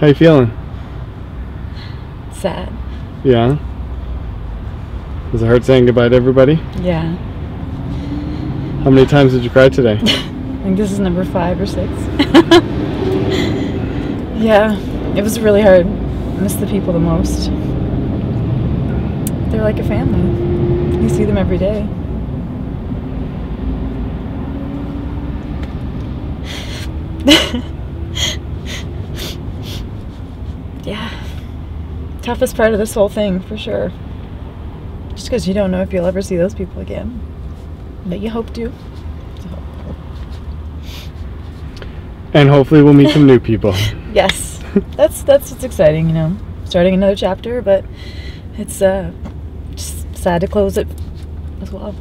How you feeling? Sad. Yeah. Does it hurt saying goodbye to everybody? Yeah. How many times did you cry today? I think this is number five or six. yeah, it was really hard. I miss the people the most. They're like a family. You see them every day. yeah. Toughest part of this whole thing, for sure. Just because you don't know if you'll ever see those people again. But you hope to. And hopefully we'll meet some new people. Yes, that's that's what's exciting, you know. Starting another chapter, but it's uh, just sad to close it as well.